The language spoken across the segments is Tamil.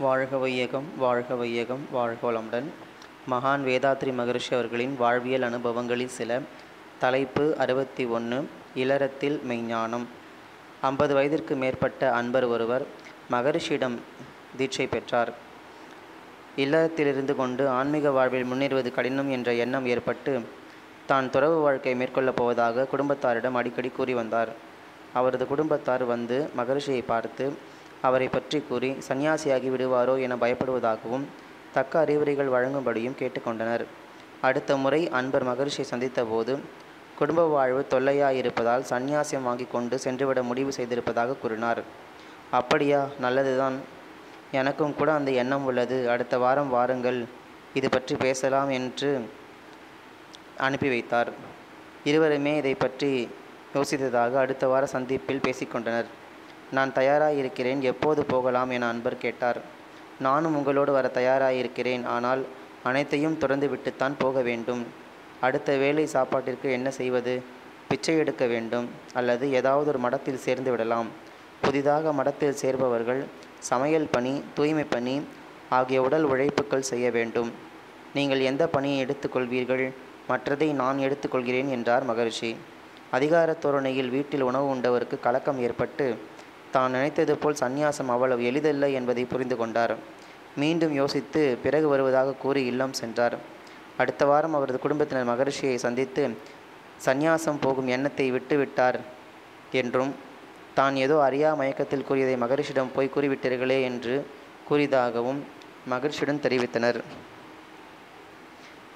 வாழ்க வையகம் வாழ்க வையகம் வாழ்க வளமுடன். மகான் வேதாத்ரி மகரிஷி அவர்களின் வாழ்வியல் அனுபவங்களில் சில. தலைப்பு அறுபத்தி ஒன்று இளரத்தில் மெய்ஞானம். ஐம்பது வயதிற்கு மேற்பட்ட அன்பர் ஒருவர் மகரிஷியிடம் தீட்சை பெற்றார். இல்லறத்திலிருந்து கொண்டு ஆன்மீக வாழ்வில் முன்னேறுவது கடினம் என்ற எண்ணம் ஏற்பட்டு தான் துறவு வாழ்க்கை மேற்கொள்ளப் போவதாக குடும்பத்தாரிடம் அடிக்கடி கூறி வந்தார். அவரது குடும்பத்தார் வந்து மகரிஷியை பார்த்து அவரை பற்றி கூறி சன்னியாசியாகி விடுவாரோ என பயப்படுவதாகவும் தக்க அறிவுரைகள் வழங்கும்படியும் கேட்டுக்கொண்டனர். அடுத்த முறை அன்பர் மகரிஷியை சந்தித்தபோது குடும்ப வாழ்வு தொல்லையாயிருப்பதால் சந்நியாசியம் வாங்கி கொண்டு சென்றுவிட முடிவு செய்திருப்பதாக கூறினார். அப்படியா நல்லதுதான். எனக்கும் கூட அந்த எண்ணம் உள்ளது. அடுத்த வாரம் வாருங்கள். இது பற்றி பேசலாம் என்று அனுப்பி வைத்தார். இருவருமே இதை பற்றி யோசித்ததாக அடுத்த வார சந்திப்பில் பேசிக்கொண்டனர். நான் தயாராக இருக்கிறேன் எப்போது போகலாம் என அன்பர் கேட்டார். நானும் உங்களோடு வர தயாராக இருக்கிறேன் ஆனால் அனைத்தையும் துறந்து விட்டுத்தான் போக வேண்டும். அடுத்த வேலை சாப்பாட்டிற்கு என்ன செய்வது? பிச்சை எடுக்க வேண்டும் அல்லது ஏதாவது ஒரு மடத்தில் சேர்ந்து விடலாம். புதிதாக மடத்தில் சேர்பவர்கள் சமையல் பணி தூய்மை பணி ஆகிய உடல் உழைப்புகள் செய்ய வேண்டும். நீங்கள் எந்த பணியை எடுத்துக்கொள்வீர்கள்? மற்றதை நான் எடுத்துக்கொள்கிறேன் என்றார் மகரிஷி. அதிகார தோரணையில் வீட்டில் உணவு உண்டவருக்கு கலக்கம் ஏற்பட்டு தான் நினைத்தது போல் சந்நியாசம் அவ்வளவு எளிதல்ல என்பதை புரிந்து கொண்டார். மீண்டும் யோசித்து பிறகு வருவதாக கூறி இல்லம் சென்றார். அடுத்த வாரம் அவரது குடும்பத்தினர் மகரிஷியை சந்தித்து சந்நியாசம் போகும் எண்ணத்தை விட்டுவிட்டார் என்றும் தான் ஏதோ அறியா மயக்கத்தில் கூறியதை மகரிஷிடம் போய் கூறிவிட்டீர்களே என்று கூறியதாகவும் மகரிஷியுடன் தெரிவித்தனர்.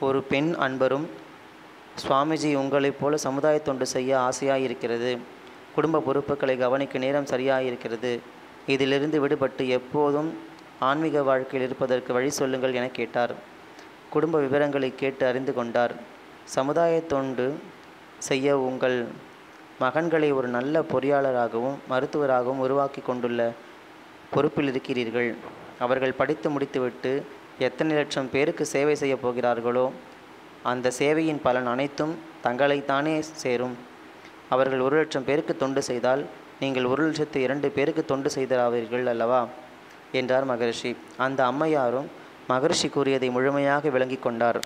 ஒரு பெண் அன்பரும் சுவாமிஜி உங்களைப் போல சமுதாய தொண்டு செய்ய ஆசையாக இருக்கிறது குடும்ப பொறுப்புகளை கவனிக்க நேரம் சரியாக இருக்கிறது இதிலிருந்து விடுபட்டு எப்போதும் ஆன்மீக வாழ்க்கையில் இருப்பதற்கு வழி சொல்லுங்கள் என கேட்டார். குடும்ப விவரங்களை கேட்டு அறிந்து கொண்டார். சமுதாய தொண்டு செய்ய உங்கள் மகன்களை ஒரு நல்ல பொறியாளராகவும் மருத்துவராகவும் உருவாக்கி கொண்டுள்ள பொறுப்பில் இருக்கிறீர்கள். அவர்கள் படித்து முடித்துவிட்டு எத்தனை லட்சம் பேருக்கு சேவை செய்யப் போகிறார்களோ அந்த சேவையின் பலன் அனைத்தும் தங்களைத்தானே சேரும். அவர்கள் ஒரு லட்சம் பேருக்கு தொண்டு செய்தால் நீங்கள் ஒரு லட்சத்து இரண்டு பேருக்கு தொண்டு செய்தாவீர்கள் அல்லவா? என்றார் மகரிஷி. அந்த அம்மையாரும் மகரிஷி கூறியதை முழுமையாக விளங்கி கொண்டார்.